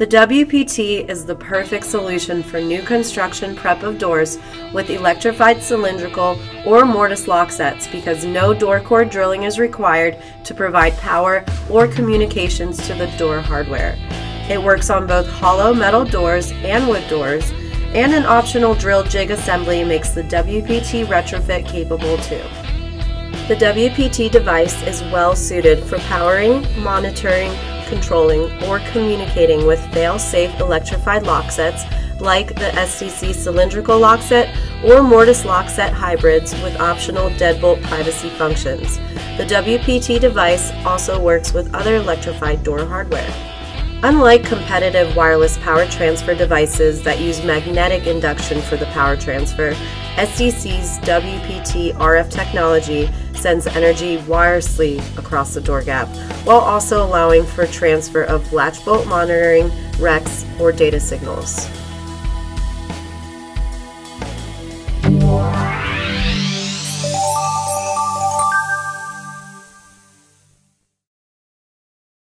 The WPT is the perfect solution for new construction prep of doors with electrified cylindrical or mortise lock sets because no door core drilling is required to provide power or communications to the door hardware. It works on both hollow metal doors and wood doors, and an optional drill jig assembly makes the WPT retrofit capable too. The WPT device is well suited for powering, monitoring, controlling, or communicating with fail-safe electrified lock sets like the SDC cylindrical lock set or mortise lock set hybrids with optional deadbolt privacy functions. The WPT device also works with other electrified door hardware. Unlike competitive wireless power transfer devices that use magnetic induction for the power transfer, SDC's WPT RF technology sends energy wirelessly across the door gap, while also allowing for transfer of latch bolt monitoring, REX, or data signals.